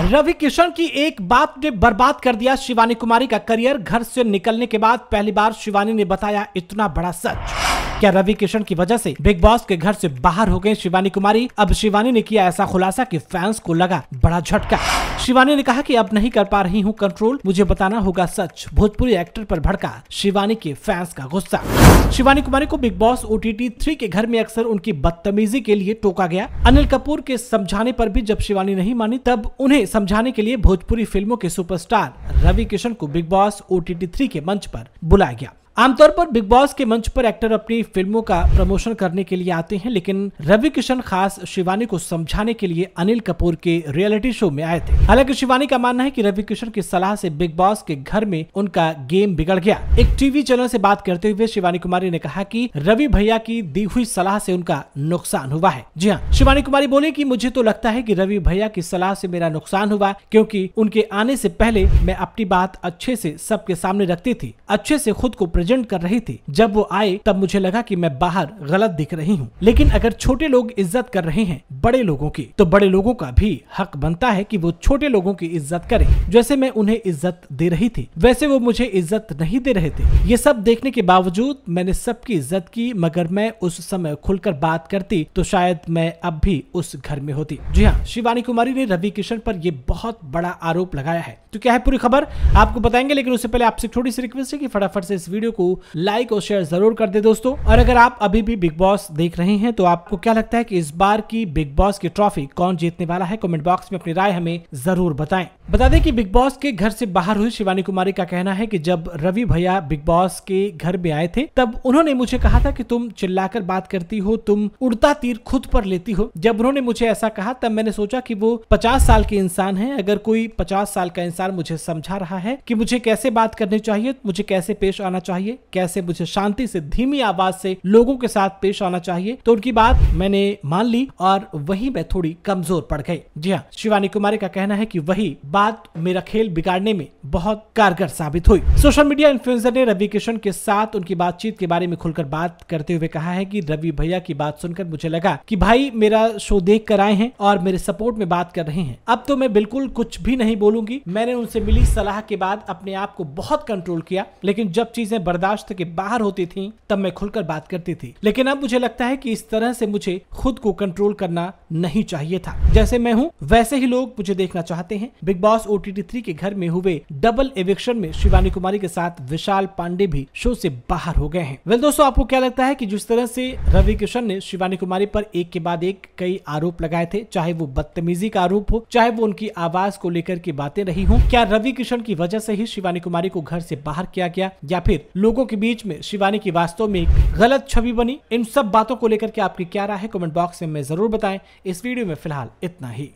रवि किशन की एक बात ने बर्बाद कर दिया शिवानी कुमारी का करियर। घर से निकलने के बाद पहली बार शिवानी ने बताया इतना बड़ा सच। क्या रवि किशन की वजह से बिग बॉस के घर से बाहर हो गए शिवानी कुमारी? अब शिवानी ने किया ऐसा खुलासा कि फैंस को लगा बड़ा झटका। शिवानी ने कहा कि अब नहीं कर पा रही हूँ कंट्रोल मुझे बताना होगा सच भोजपुरी एक्टर पर भड़का, शिवानी के फैंस का गुस्सा। शिवानी कुमारी को Bigg Boss O T three के घर में अक्सर उनकी बदतमीजी के लिए टोका गया। अनिल कपूर के समझाने पर भी जब शिवानी नहीं मानी, तब उन्हें समझाने के लिए भोजपुरी फ़िल्मों के सुपरस्टार रवि किशन को Bigg Boss O T three के मंच पर बुलाया गया। आमतौर पर बिग बॉस के मंच पर एक्टर अपनी फ़िल्मों का प्रमोशन करने के लिए आते हैं, लेकिन रवि किशन खास शिवानी को समझाने के लिए अनिल कपूर के रियलिटी शो में आए थे। हालाँकि शिवानी का मानना है कि रवि किशन की सलाह से बिग बॉस के घर में उनका गेम बिगड़ गया। एक टीवी चैनल से बात करते हुए शिवानी कुमारी ने कहा कि रवि भैया की दी हुई सलाह से उनका नुकसान हुआ है। जी हाँ शिवानी कुमारी बोले की मुझे तो लगता है की रवि भैया की सलाह से मेरा नुकसान हुआ, क्यूँकी उनके आने से पहले मैं अपनी बात अच्छे से सबके सामने रखती थी, अच्छे से खुद को प्रेजेंट कर रही थी। जब वो आए, तब मुझे लगा कि मैं बाहर गलत दिख रही हूँ। लेकिन अगर छोटे लोग इज़्ज़त कर रहे हैं, बड़े लोगों की तो बड़े लोगों का भी हक बनता है कि वो छोटे लोगों की इज़्ज़त करें। जैसे मैं उन्हें इज़्ज़त दे रही थी, वैसे वो मुझे इज़्ज़त नहीं दे रहे थे। ये सब देखने के बावजूद मैंने सबकी इज़्ज़त की, मगर मैं उस समय खुलकर बात करती तो शायद मैं अब भी उस घर में होती। जी हाँ शिवानी कुमारी ने रवि किशन पर ये बहुत बड़ा आरोप लगाया है। तो क्या है पूरी खबर? आपको बताएँगे, लेकिन उससे पहले आपसे थोड़ी सी रिक्वेस्ट है कि फटाफट से इस वीडियो को लाइक और शेयर ज़रूर कर दे दोस्तों। और अगर आप अभी भी बिग बॉस देख रहे हैं तो आपको क्या लगता है कि इस बार की बिग बॉस की ट्रॉफी कौन जीतने वाला है? कमेंट बॉक्स में अपनी राय हमें ज़रूर बताएँ। बता दें कि बिग बॉस के घर से बाहर हुई शिवानी कुमारी का कहना है कि जब रवि भैया बिग बॉस के घर में आए थे, तब उन्होंने मुझे कहा था कि तुम चिल्लाकर बात करती हो, तुम उड़ता तीर खुद पर लेती हो। जब उन्होंने मुझे ऐसा कहा, तब मैंने सोचा कि वो पचास साल के इंसान है। अगर कोई पचास साल का इंसान मुझे समझा रहा है कि मुझे कैसे बात करनी चाहिए, मुझे कैसे पेश आना चाहिए? कैसे मुझे शांति से, धीमी आवाज़ से लोगों के साथ पेश आना चाहिए? तो उनकी बात मैंने मान ली और वही मैं थोड़ी कमज़ोर पड़ गई। जी हाँ शिवानी कुमारी का कहना है कि वही बात मेरा खेल बिगाड़ने में बहुत कारगर साबित हुई। सोशल मीडिया इन्फ्लुएंसर ने रवि किशन के साथ उनकी बातचीत के बारे में खुलकर बात करते हुए कहा है कि रवि भैया की बात सुनकर मुझे लगा कि भाई मेरा शो देख कर आए हैं और मेरे सपोर्ट में बात कर रहे हैं। अब तो मैं बिल्कुल कुछ भी नहीं बोलूँगी। मैंने उनसे मिली सलाह के बाद अपने आप को बहुत कंट्रोल किया, लेकिन जब चीज़ें बर्दाश्त के बाहर होती थी, तब मैं खुलकर बात करती थी। लेकिन अब मुझे लगता है कि इस तरह से मुझे खुद को कंट्रोल करना नहीं चाहिए था। जैसे मैं हूँ, वैसे ही लोग मुझे देखना चाहते हैं। बिग बॉस ओ टी के घर में हुए डबल एविक्शन में शिवानी कुमारी के साथ विशाल पांडे भी शो से बाहर हो गए हैं। वेल दोस्तों, आपको क्या लगता है कि जिस तरह से रवि किशन ने शिवानी कुमारी पर एक के बाद एक कई आरोप लगाए थे, चाहे वो बदतमीजी का आरोप हो, चाहे वो उनकी आवाज़ को लेकर की बातें रही हो, क्या रवि किशन की वजह से ही शिवानी कुमारी को घर से बाहर किया गया, या फिर लोगों के बीच में शिवानी की वास्तव में एक गलत छवि बनी। इन सब बातों को लेकर के आपकी क्या राय है? कमेंट बॉक्स में ज़रूर बताएँ। इस वीडियो में फ़िलहाल इतना ही।